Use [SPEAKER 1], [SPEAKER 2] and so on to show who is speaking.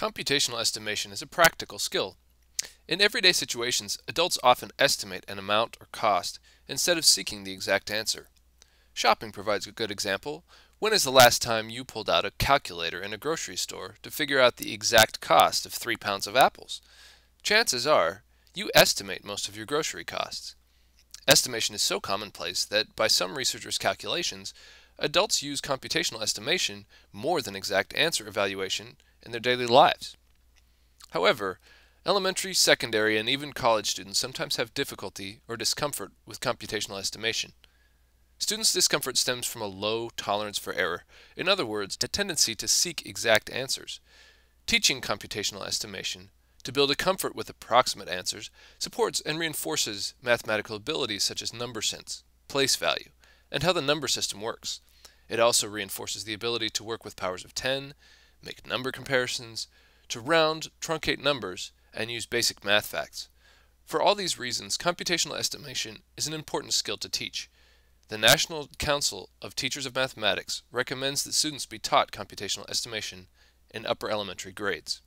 [SPEAKER 1] Computational estimation is a practical skill. In everyday situations, adults often estimate an amount or cost instead of seeking the exact answer. Shopping provides a good example. When is the last time you pulled out a calculator in a grocery store to figure out the exact cost of three pounds of apples? Chances are, you estimate most of your grocery costs. Estimation is so commonplace that, by some researchers' calculations, adults use computational estimation more than exact answer evaluation in their daily lives. However, elementary, secondary, and even college students sometimes have difficulty or discomfort with computational estimation. Students' discomfort stems from a low tolerance for error, in other words, a tendency to seek exact answers. Teaching computational estimation to build a comfort with approximate answers supports and reinforces mathematical abilities such as number sense, place value, and how the number system works. It also reinforces the ability to work with powers of 10, make number comparisons, to round, truncate numbers, and use basic math facts. For all these reasons, computational estimation is an important skill to teach. The National Council of Teachers of Mathematics recommends that students be taught computational estimation in upper elementary grades.